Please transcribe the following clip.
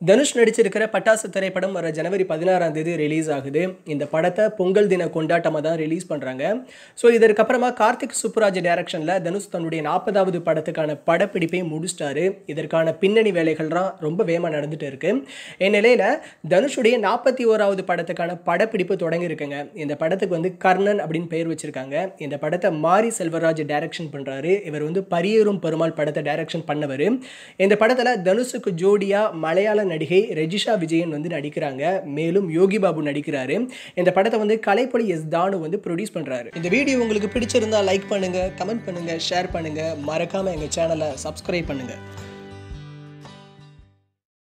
தனுஷ் நடிச்சிருக்கிற பட்டாசு திரைப்படம் வர ஜனவரி பதினாறாம் தேதி ரிலீஸ் ஆகுது. இந்த படத்தை பொங்கல் தின கொண்டாட்டமாக தான் ரிலீஸ் பண்ணுறாங்க ஸோ இதற்கப்புறமா கார்த்திக் சுப்புராஜ் டைரக்ஷனில் தனுஷ் தன்னுடைய நாற்பதாவது படத்துக்கான படப்பிடிப்பை முடிச்சிட்டாரு. இதற்கான பின்னணி வேலைகள்லாம் ரொம்ப வேகமாக நடந்துட்டு இருக்கு. இந்நிலையில் தனுஷுடைய நாற்பத்தி ஓராவது படத்துக்கான படப்பிடிப்பு தொடங்கியிருக்குங்க இந்த படத்துக்கு வந்து கர்ணன் அப்படின்னு பெயர் வச்சிருக்காங்க. இந்த படத்தை மாரி செல்வராஜ் டைரக்ஷன் பண்ணுறாரு இவர் வந்து பரியேறும் பெருமாள் படத்தை டைரக்ஷன் பண்ணவர். இந்த படத்தில் தனுஷுக்கு ஜோடியாக மலையாள நடிகை ரெஜிஷா விஜயன் வந்து நடிக்கிறாங்க. மேலும் யோகி பாபு நடிக்கிறாரு. இந்த படத்தை வந்து கலைப்பொலி எஸ் தானு வந்து ப்ரொடியூஸ் பண்றாரு. இந்த வீடியோ உங்களுக்கு பிடிச்சிருந்தா லைக் பண்ணுங்க கமெண்ட் பண்ணுங்க ஷேர் பண்ணுங்க. மறக்காம எங்க சேனலை சப்ஸ்கிரைப் பண்ணுங்க.